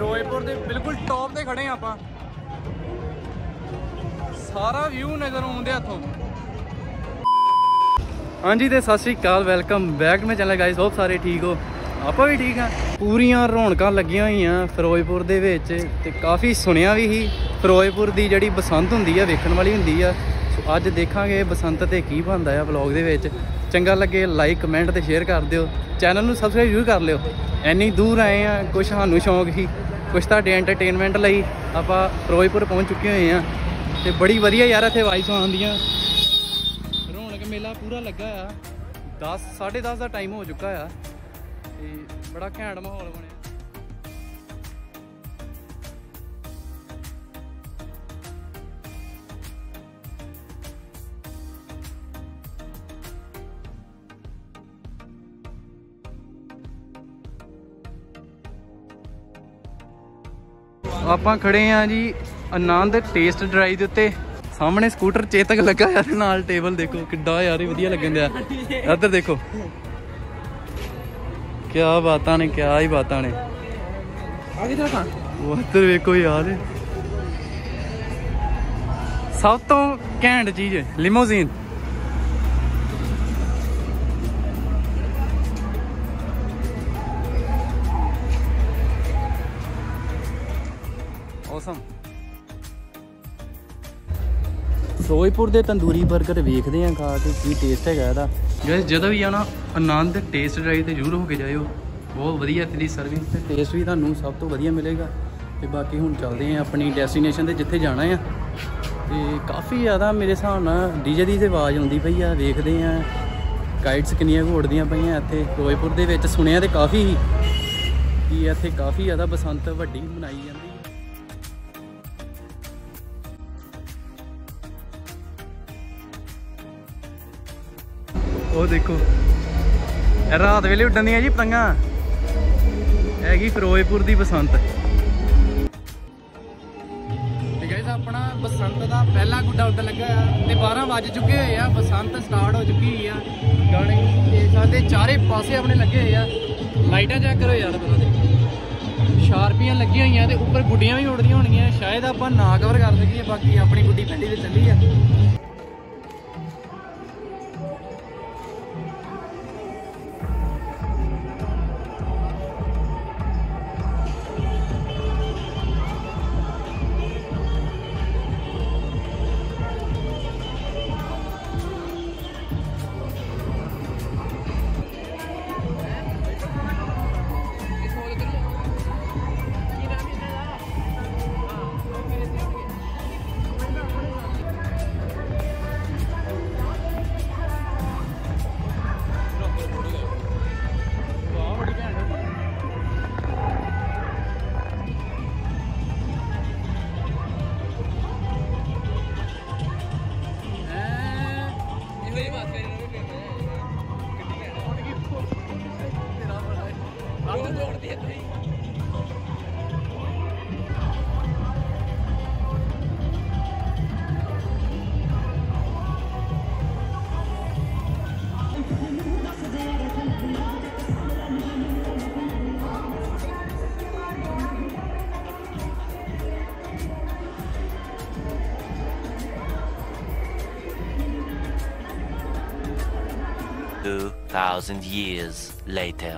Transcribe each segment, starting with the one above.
ਫਿਰੋਜ਼ਪੁਰ ਦੇ ਬਿਲਕੁਲ ਟੌਪ ਤੇ ਖੜੇ ਆ ਆਪਾਂ। ਸਾਰਾ ਵਿਊ ਨਜ਼ਰ ਆਉਂਦੇ ਇੱਥੋਂ। ਹਾਂਜੀ ਤੇ ਸਤਿ ਸ਼੍ਰੀ ਅਕਾਲ welcome back to channel guys hope ਸਾਰੇ ਠੀਕ ਹੋ। ਆਪਾਂ ਵੀ ਠੀਕ ਆ ਪੂਰੀਆਂ ਰੌਣਕਾਂ ਲੱਗੀਆਂ ਹੋਈਆਂ ਫਿਰੋਜ਼ਪੁਰ ਦੇ ਵਿੱਚ ਤੇ ਕਾਫੀ ਸੁਣਿਆ ਵੀ ਸੀ। ਫਿਰੋਜ਼ਪੁਰ ਦੀ ਜਿਹੜੀ ਬਸੰਤ ਹੁੰਦੀ ਆ, ਵੇਖਣ ਵਾਲੀ ਹੁੰਦੀ ਆ। ਸੋ ਅੱਜ ਦੇਖਾਂਗੇ ਬਸੰਤ ਤੇ ਕੀ ਬਣਦਾ ਆ ਵਲੌਗ ਦੇ ਵਿੱਚ। ਚੰਗਾ ਲੱਗੇ ਲਾਈਕ ਕਮੈਂਟ ਤੇ ਸ਼ੇਅਰ ਕਰ ਦਿਓ। ਚੈਨਲ ਨੂੰ ਸਬਸਕ੍ਰਾਈਬ ਜ਼ਰੂਰ ਕਰ ਲਿਓ। ਐਨੀ ਦੂਰ ਆਏ ਆ ਕੁਝ ਸਾਨੂੰ ਸ਼ੌਂਕ ਸੀ। ਕੁਝ ਤੁਹਾਡੇ ਐਂਟਰਟੇਨਮੈਂਟ ਲਈ ਆਪਾਂ ਫਿਰੋਜ਼ਪੁਰ ਪਹੁੰਚ ਚੁੱਕੇ ਹੋਏ ਆ ਤੇ ਬੜੀ ਵਧੀਆ ਯਾਰ ਇੱਥੇ ਵਾਈਸ ਆਉਂਦੀਆਂ ਰੌਣਕ ਮੇਲਾ ਪੂਰਾ ਲੱਗਾ ਆ। 10 10:30 ਦਾ ਟਾਈਮ ਹੋ ਚੁੱਕਾ ਆ ਤੇ ਬੜਾ ਘੈਂਟ ਮਾਹੌਲ ਬਣਿਆ। ਆਪਾਂ ਖੜੇ ਆ ਜੀ ਆਨੰਦ ਟੇਸਟ ਡਰਾਈਵ ਦੇ ਉੱਤੇ। ਸਾਹਮਣੇ ਸਕੂਟਰ ਚੇਤਕ ਲੱਗਾ ਯਾਰ ਨਾਲ ਟੇਬਲ ਦੇਖੋ ਕਿੱਡਾ ਯਾਰ ਇਹ ਵਧੀਆ ਲੱਗਣ ਦਿਆ। ਇੱਧਰ ਦੇਖੋ। ਕੀ ਬਾਤਾਂ ਨੇ ਕੀ ਹੀ ਬਾਤਾਂ ਨੇ। ਆ ਕਿਧਰ ਖਾਂ ਉਹ ਇੱਧਰ ਵੇਖੋ ਯਾਰ। ਸਭ ਤੋਂ ਘੈਂਟ ਚੀਜ਼ ਲਿਮੋਜ਼ੀਨ। ਫਿਰੋਜ਼ਪੁਰ ਦੇ ਤੰਦੂਰੀ 버ਗਰ ਵੇਖਦੇ ਆਂ ਖਾ ਕੇ, ਕੀ ਟੇਸਟ ਹੈਗਾ ਇਹਦਾ। ਗਾਇਸ ਜਦੋਂ ਵੀ ਆਣਾ ਆਨੰਦ ਟੇਸਟ ਡਰਾਈਵ ਤੇ ਜ਼ਰੂਰ ਹੋ ਕੇ ਜਾਇਓ। ਬਹੁਤ ਵਧੀਆ ਇੱਥੇ ਸਰਵਿਸ ਤੇ ਟੇਸਟ ਵੀ ਤੁਹਾਨੂੰ ਸਭ ਤੋਂ ਵਧੀਆ ਮਿਲੇਗਾ। ਤੇ ਬਾਕੀ ਹੁਣ ਚੱਲਦੇ ਆਂ ਆਪਣੀ ਡੈਸਟੀਨੇਸ਼ਨ ਤੇ, ਜਿੱਥੇ ਜਾਣਾ ਆ। ਤੇ ਕਾਫੀ ਜ਼ਿਆਦਾ ਮੇਰੇ ਹਿਸਾਬ ਨਾਲ ਡੀਜੇ ਦੀ ਆਵਾਜ਼ ਆਉਂਦੀ ਪਈ ਆ, ਵੇਖਦੇ ਆਂ। ਗਾਈਡਸ ਕਿੰਨੀਆਂ ਘੋੜਦੀਆਂ ਪਈਆਂ ਇੱਥੇ। ਫਿਰੋਜ਼ਪੁਰ ਦੇ ਵਿੱਚ ਸੁਣਿਆ ਤੇ ਕਾਫੀ ਹੀ ਕਿ ਇੱਥੇ ਕਾਫੀ ਜ਼ਿਆਦਾ ਬਸੰਤ ਵੱਡੀ ਮਨਾਈ ਜਾਂਦੀ ਉਹ ਦੇਖੋ। ਰਾਤ ਵੇਲੇ ਉੱਡਣ ਦੀਆਂ ਜੀ ਪਤੰਗਾਂ। ਹੈਗੀ ਫਿਰੋਜ਼ਪੁਰ ਦੀ ਬਸੰਤ। ਤੇ ਗਾਇਸ ਆਪਣਾ ਬਸੰਤ ਦਾ ਪਹਿਲਾ ਗੁੱਡਾ ਉੱਡਣ ਲੱਗਾ ਆ ਤੇ 12 ਵੱਜ ਚੁੱਕੇ ਹੋਏ ਆ। ਬਸੰਤ ਸਟਾਰਟ ਹੋ ਚੁੱਕੀ ਹੋਈ ਆ। ਗਾਣੇ ਤੇ ਸਾਡੇ ਚਾਰੇ ਪਾਸੇ ਆਪਣੇ ਲੱਗੇ ਹੋਏ ਆ। ਲਾਈਟਾਂ ਚੈੱਕ ਕਰੋ ਯਾਰ ਪਹਿਲਾਂ ਦੇ ਸ਼ਾਰਪੀਆਂ ਲੱਗੀਆਂ ਹੋਈਆਂ ਤੇ ਉੱਪਰ ਗੁੱਡੀਆਂ ਵੀ ਉੱਡਦੀਆਂ ਹੋਣਗੀਆਂ। ਸ਼ਾਇਦ ਆਪਾਂ ਨਾ ਕਵਰ ਕਰ ਸਕੀਏ, ਬਾਕੀ ਆਪਣੀ ਗੁੱਡੀ ਠੰਡੀ ਤੇ ਚੱਲੀ ਆ। 2000 years later.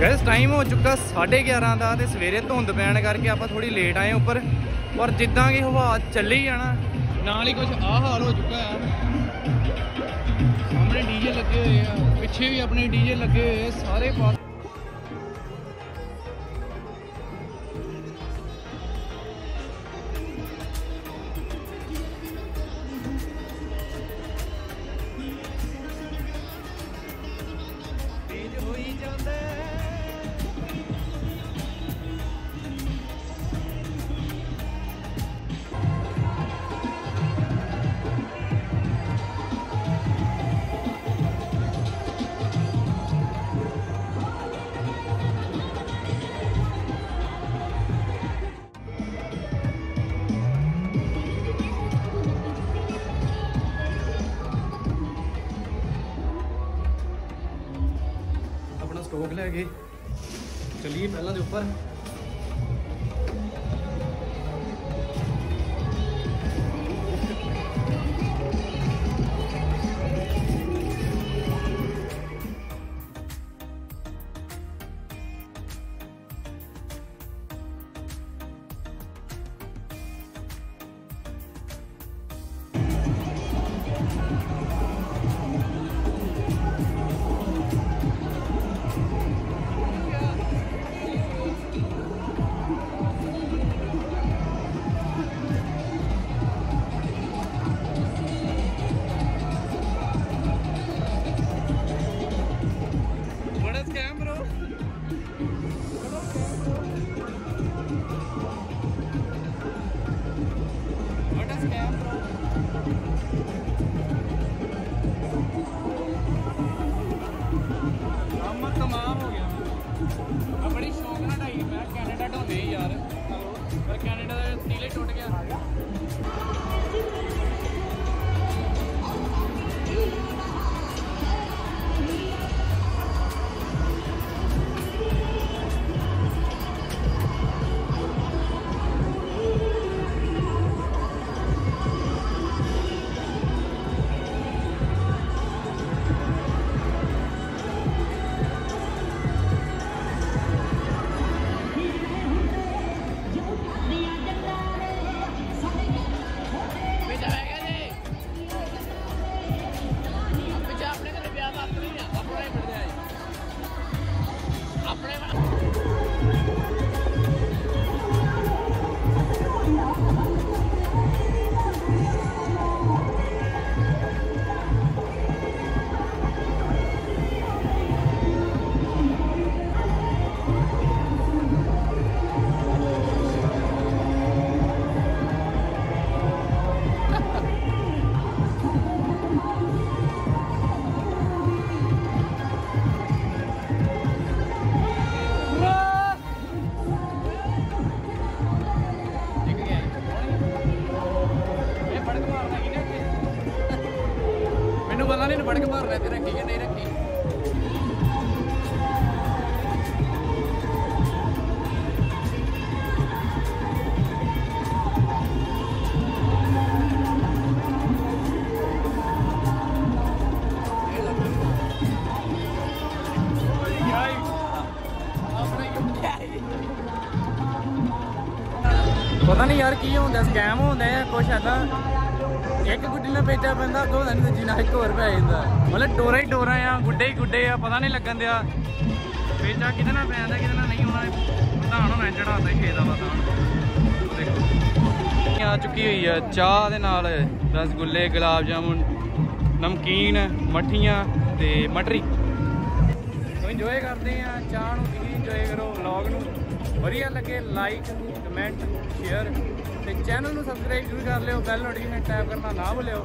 ਗਾਇਸ ਟਾਈਮ ਹੋ ਚੁੱਕਾ 11:30 ਦਾ ਤੇ ਸਵੇਰੇ ਧੁੰਦ ਪੈਣ ਕਰਕੇ ਆਪਾਂ ਥੋੜੀ ਲੇਟ ਆਏ ਉੱਪਰ। ਔਰ ਜਿੱਦਾਂ ਕਿ ਹਵਾ ਚੱਲੀ ਜਾਣਾ ਨਾਲ ਹੀ ਕੁਝ ਆ ਹਾਲ ਹੋ ਚੁੱਕਾ ਆ। ਸਾਹਮਣੇ ਡੀਜੇ ਲੱਗੇ ਹੋਏ ਆ, ਪਿੱਛੇ ਵੀ ਆਪਣੇ ਡੀਜੇ ਲੱਗੇ ਹੋਏ ਸਾਰੇ ਪਾਸੇ ਨਹੀਂ ਯਾਰ ਕੀ ਹੁੰਦਾ ਸਕੈਮ ਹੁੰਦਾ ਹੈ ਕੁਛ ਏਦਾਂ। ਇੱਕ ਗੁੱਡੀ ਨਾਲ ਵੇਚਿਆ ਪੈਂਦਾ ਦੋ ਦਿਨ ਦੂਜੀ ਨਾਲ ਇੱਕ ਹੋਰ ਪੈ ਜਾਂਦਾ। ਮਤਲਬ ਡੋਰਾ ਹੀ ਡੋਰਾ ਆ, ਗੁੱਡੇ ਹੀ ਗੁੱਡੇ ਆ, ਪਤਾ ਨਹੀਂ ਲੱਗਣ ਦਿਆ। ਵੇਚਾ ਕਿਹਦੇ ਨਾਲ ਪੈਂਦਾ, ਕਿਹਦੇ ਨਾਲ ਨਹੀਂ ਹੋਣਾ, ਪ੍ਰਧਾਨ ਹੋਣਾ ਚੜਾਉਂਦਾ ਹੀ ਖੇਦਾ ਵਾ ਤਾਂ ਦੇਖੋ। ਆ ਚੁੱਕੀ ਹੋਈ ਆ, ਚਾਹ ਦੇ ਨਾਲ ਰਸਗੁੱਲੇ ਗੁਲਾਬ ਜਾਮੁਨ, ਨਮਕੀਨ, ਮੱਠੀਆਂ ਤੇ ਮਟਰੀ। ਇੰਜੋਏ ਕਰਦੇ ਆ, ਚਾਹ ਨੂੰ ਤੁਸੀਂ ਇੰਜੋਏ ਕਰੋ ਵਲੌਗ ਨੂੰ। ਵਧੀਆ ਲੱਗੇ ਲਾਈਕ ਕਮੈਂਟ ਸ਼ੇਅਰ ਤੇ ਚੈਨਲ ਨੂੰ ਸਬਸਕ੍ਰਾਈਬ ਜ਼ਰੂਰ ਕਰ ਲਿਓ ਬੈਲ ਨੋਟੀਫਿਕੇਸ਼ਨ ਟੈਪ ਕਰਨਾ ਨਾ ਭੁੱਲਿਓ।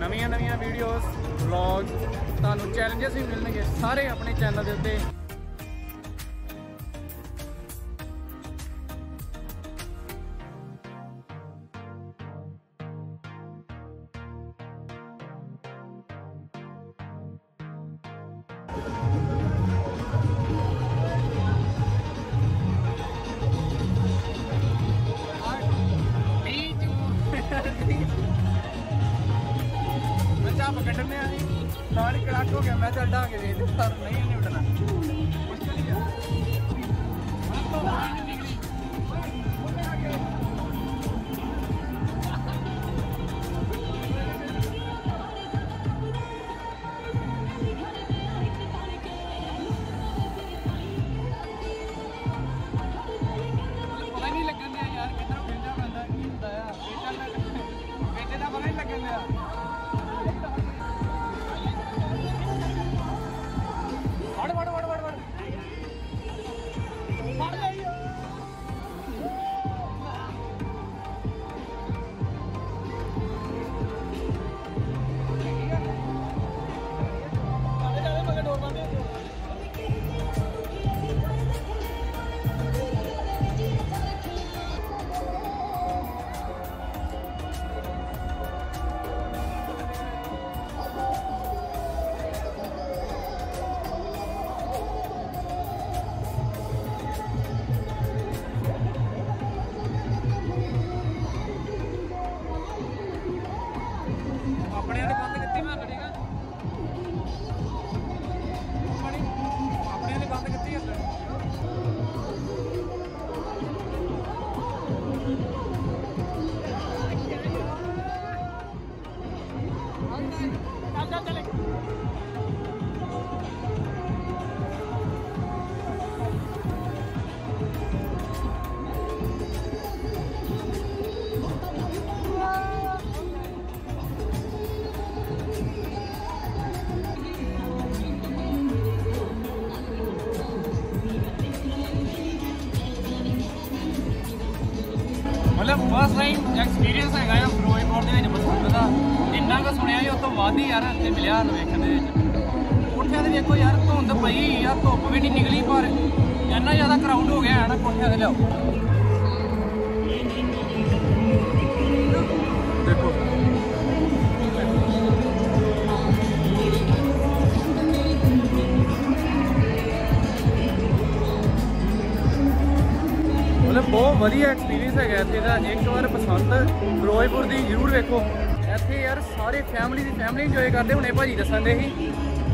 ਨਵੀਆਂ ਨਵੀਆਂ ਵੀਡੀਓਜ਼ ਵਲੌਗਸ ਤੁਹਾਨੂੰ ਚੈਲੰਜਸ ਵੀ ਮਿਲਣਗੇ ਸਾਰੇ ਆਪਣੇ ਚੈਨਲ ਦੇ ਉੱਤੇ। ਹੋ ਗਿਆ ਮੈਂ ਚੱਲ ਡਾਂਗੇ ਵੇਖ ਸਰ ਨਹੀਂ ਇਹਨੇ ਉੱਡਣਾ ਮੁਸ਼ਕਿਲ ਹੀ ਆ। ਐਕਸਪੀਰੀਅੰਸ ਹੈਗਾ ਆ ਫਿਰੋਜ਼ਪੁਰ ਦੇ ਵਿੱਚ ਬਸੰਤ ਦਾ ਇੰਨਾ ਕੁ ਸੁਣਿਆ ਜੀ ਉਸ ਤੋਂ ਵੱਧ ਹੀ ਯਾਰ ਇੱਥੇ ਮਿਲਿਆ ਸਾਨੂੰ ਵੇਖਣ ਦੇ ਵਿੱਚ। ਕੋਠਿਆਂ ਦੇ ਵੇਖੋ ਯਾਰ, ਧੁੰਦ ਪਈ ਆ, ਧੁੱਪ ਵੀ ਨਹੀਂ ਨਿਕਲੀ, ਪਰ ਇੰਨਾ ਜ਼ਿਆਦਾ ਕਰਾਊਡ ਹੋ ਗਿਆ ਹੈ ਨਾ ਕੋਠਿਆਂ ਦੇ ਲਿਆਓ। ਦੇਖੋ ਬਹੁਤ ਵਧੀਆ ਐਕਸਪੀਰੀਅੰਸ ਹੈਗਾ ਇੱਥੇ ਦਾ। ਇੱਕ ਵਾਰ ਪਸੰਦ, ਫਿਰੋਜ਼ਪੁਰ ਦੀ ਜ਼ਰੂਰ ਵੇਖੋ। ਇੱਥੇ ਯਾਰ ਸਾਰੇ ਫੈਮਿਲੀ ਦੀ ਫੈਮਿਲੀ ਇੰਜੋਏ ਕਰਦੇ ਹੁਣੇ, ਭਾਜੀ ਦੱਸਣ ਦੇ ਸੀ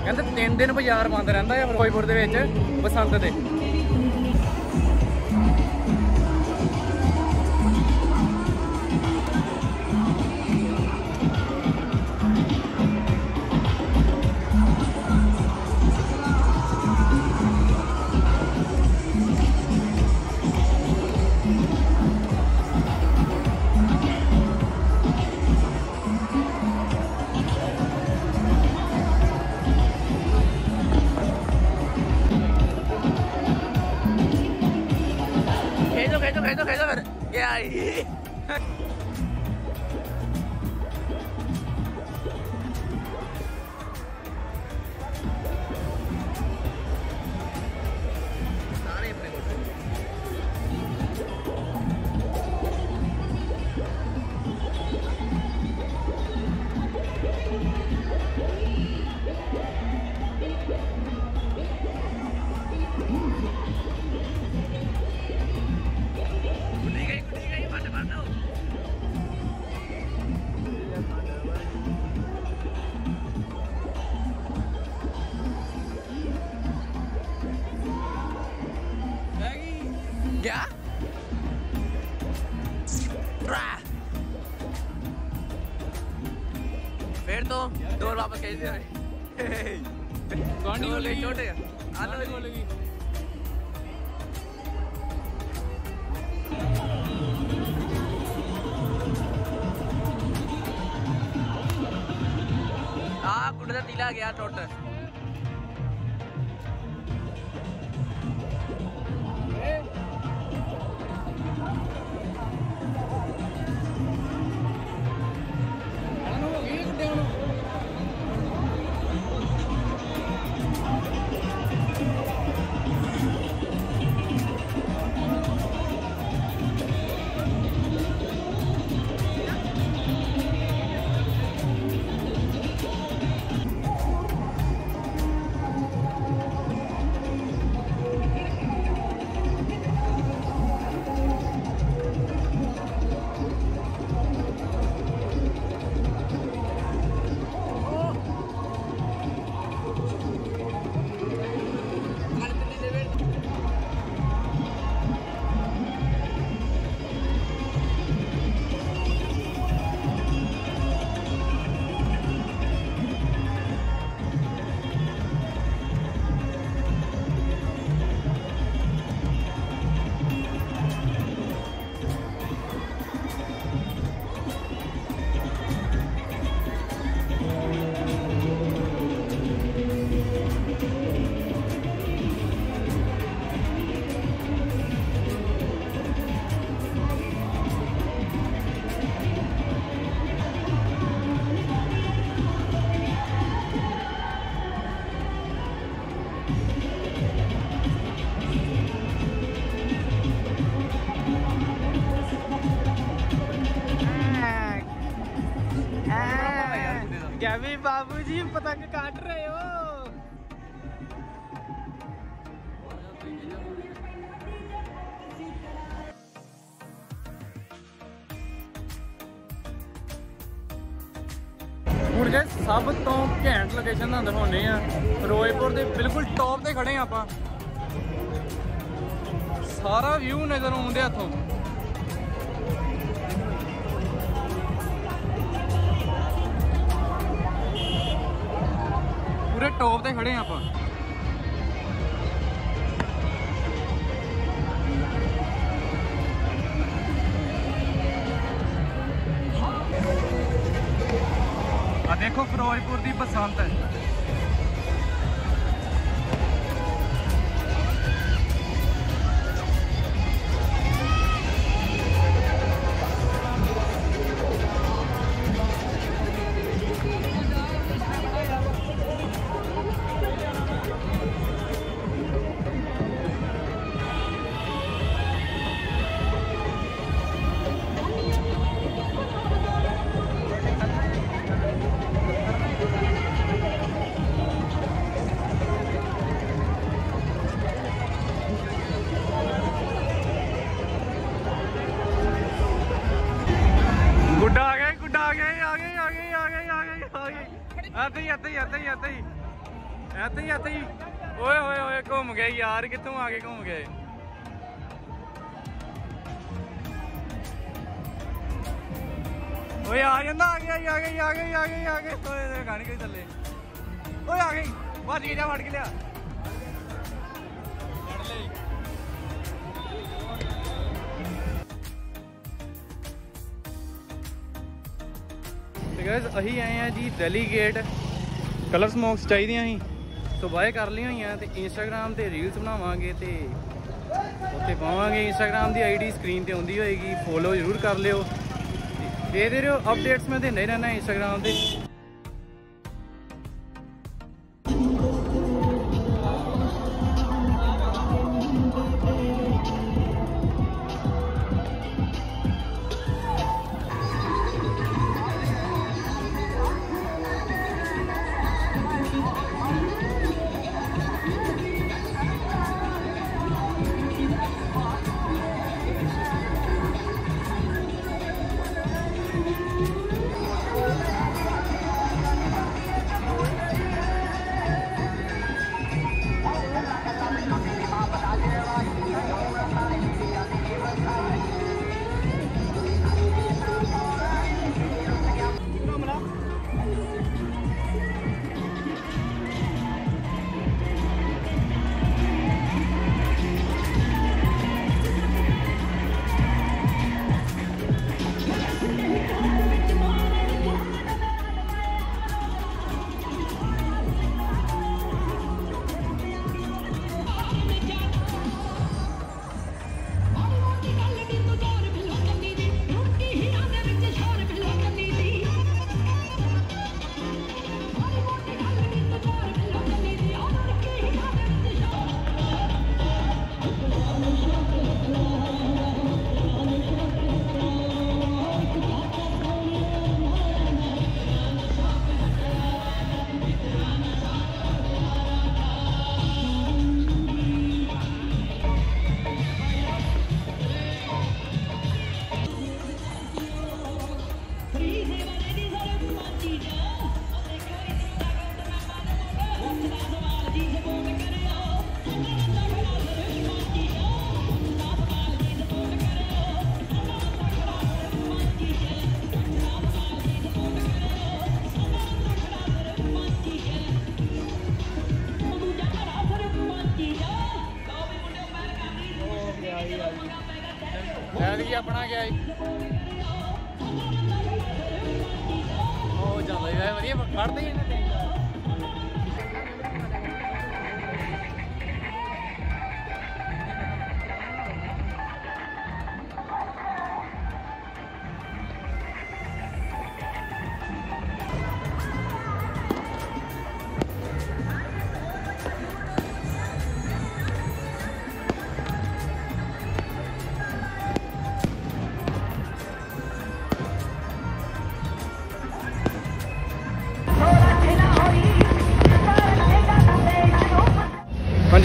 ਕਹਿੰਦੇ ਤਿੰਨ ਦਿਨ ਬਾਜ਼ਾਰ ਬੰਦ ਰਹਿੰਦਾ ਹੈ ਫਿਰੋਜ਼ਪੁਰ ਦੇ ਵਿੱਚ, ਬਸੰਤ ਦੇ। ਫਿਰ क्या? फिर तो डोर वापस खेल दिया गांडी बोलेगी। छोटे हाँ। कुंडा तीला गया टोटल ਬਾਬੂ ਜੀ ਪਤੰਗ ਕੱਟ ਰਹੇ ਹੋ। ਹੁਣ ਜੇ ਸਭ ਤੋਂ ਘੈਂਟ ਲੋਕੇਸ਼ਨ ਦਾ ਦਿਖਾਉਣੇ ਆ ਫਿਰੋਜ਼ਪੁਰ ਦੇ ਬਿਲਕੁਲ ਟੌਪ ਤੇ ਖੜੇ ਆ ਆਪਾਂ। ਸਾਰਾ ਵਿਊ ਨਜ਼ਰ ਆਉਂਦੇ ਇੱਥੋਂ। ਟੌਪ ਤੇ ਖੜੇ ਆ ਆਪਾਂ। ਆ ਦੇਖੋ ਫਿਰੋਜ਼ਪੁਰ ਦੀ ਬਸੰਤ। ਇੱਥੇ ਕਿੱਥੋਂ ਆ ਕੇ ਘੁੰਮ ਗਏ? ਓਏ ਆ ਜਾਂਦਾ, ਆ ਗਿਆ ਆ ਗਿਆ ਆ ਗਿਆ ਆ ਗਿਆ ਆ ਗਿਆ ਓਏ ਤੇ ਗਾਣੀ ਕੋਈ ਥੱਲੇ। ਓਏ, ਆ ਗਈ ਭੱਜ ਕੇ ਜਾ, ਫੜ ਕੇ ਲਿਆ। ਫੜ ਲਈ ਤੇ ਗਾਇਸ ਅਸੀਂ ਆਏ ਆ ਜੀ ਦਿੱਲੀ ਗੇਟ ਕਲਰ ਸਮੋਕਸ ਚਾਹੀਦੀਆਂ ਸੀ। ਸੋ ਬਾਏ ਕਰ ਲਈਆਂ ਹੋਈਆਂ ਤੇ ਇੰਸਟਾਗ੍ਰam ਤੇ ਰੀਲਸ ਬਣਾਵਾਂਗੇ ਤੇ ਉੱਤੇ ਪਾਵਾਂਗੇ। ਇੰਸਟਾਗ੍ਰam ਦੀ ਆਈਡੀ ਸਕਰੀਨ ਤੇ ਆਉਂਦੀ ਹੋਏਗੀ ਫੋਲੋ ਜ਼ਰੂਰ ਕਰ ਲਿਓ। ਤੇ ਦੇ ਦੇ ਰਿਓ ਅਪਡੇਟਸ ਮੈਂ ਦਿੰਦਾ ਹੀ ਰਹਿਣਾ ਇੰਸਟਾਗ੍ਰam ਤੇ।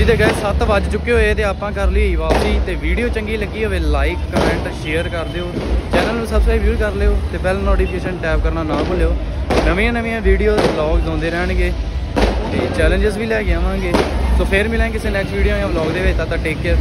ਹਾਂਜੀ ਤੇ ਗਏ 7 ਵੱਜ ਚੁੱਕੇ ਹੋਏ ਤੇ ਆਪਾਂ ਕਰ ਲਈ ਵਾਪਸੀ ਤੇ ਵੀਡੀਓ ਚੰਗੀ ਲੱਗੀ ਹੋਵੇ ਲਾਈਕ ਕਮੈਂਟ ਸ਼ੇਅਰ ਕਰ ਦਿਓ। ਚੈਨਲ ਨੂੰ ਸਬਸਕ੍ਰਾਈਬ ਵੀ ਕਰ ਲਿਓ ਤੇ ਬੈਲ ਨੋਟੀਫਿਕੇਸ਼ਨ ਟੈਪ ਕਰਨਾ ਨਾ ਭੁੱਲਿਓ। ਨਵੀਆਂ ਨਵੀਆਂ ਵੀਡੀਓਜ਼ ਵਲੌਗਸ ਆਉਂਦੇ ਰਹਿਣਗੇ ਤੇ ਚੈਲੰਜਸ ਵੀ ਲੈ ਕੇ ਆਵਾਂਗੇ। ਸੋ ਫੇਰ ਮਿਲਾਂਗੇ ਕਿਸੇ ਨੈਕਸਟ ਵੀਡੀਓ ਜਾਂ ਵਲੌਗ ਦੇ ਵਿੱਚ ਤਾਂ ਟੇਕ ਕੇਅਰ